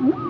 Mm-hmm.